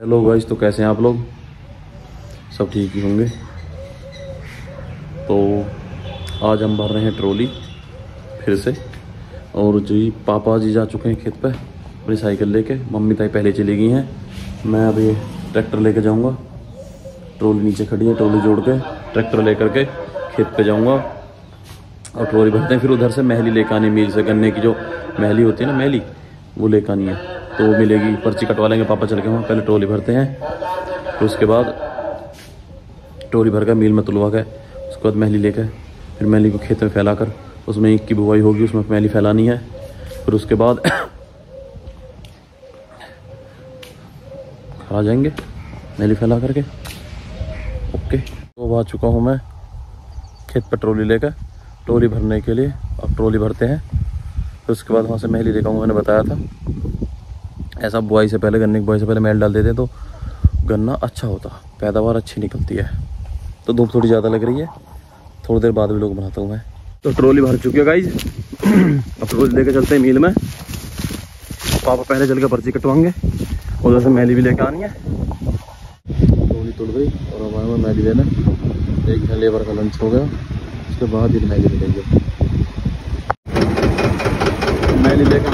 Hello guys तो कैसे हैं आप लोग? सब ठीक ही होंगे। तो आज हम भर रहे हैं ट्रॉली फिर से। और जी, पापा जी जा चुके हैं खेत पे अपनी साइकिल लेके। मम्मी ताई पहले चली गई हैं। मैं अभी ट्रैक्टर लेके जाऊँगा। ट्रॉली नीचे खड़ी है, ट्रॉली जोड़ के ट्रैक्टर लेकर के खेत पे जाऊँगा। और ट्रॉली भरते हैं, फिर उधर से महली लेकर आनी मील से गन्ने की जो महली होती है ना, महली, वो लेकर आनी है। तो मिलेगी, पर्ची कटवा लेंगे, पापा चल के वहाँ, पहले ट्रॉली भरते हैं, फिर उसके बाद ट्रॉली भर कर मील में तुलवा के, उसके बाद महली लेकर फिर महली को खेत में फैला कर उसमें ईख की बुआई होगी, उसमें महली फैलानी है, फिर उसके बाद आ जाएँगे महली फैला करके। ओके तो आ चुका हूँ मैं, खेत पर ट्रॉली लेकर ट्रॉली भरने के लिए, अब ट्रॉली भरते हैं, फिर उसके बाद वहाँ से महली लेकर मैंने बताया था। ऐसा बुआई से पहले, गन्ने की बुआई से पहले मैल डाल देते तो गन्ना अच्छा होता। पैदावार अच्छी निकलती है। तो धूप थोड़ी ज़्यादा लग रही है। थोड़ी देर बाद भी लोग बनाता हूँ मैं। तो ट्रॉली भर चुकी है गाइज़ अब ट्रॉली लेके चलते हैं मील में। पापा पहले चल के पर्ची कटवाएँगे। उधर से मैली भी लेके आनी है। ट्रॉली टूट गई और हमारे में मैली लेना। एक घंटे लेबर का लंच हो गया। उसके बाद ही मैली मिलेगी। मैली लेकर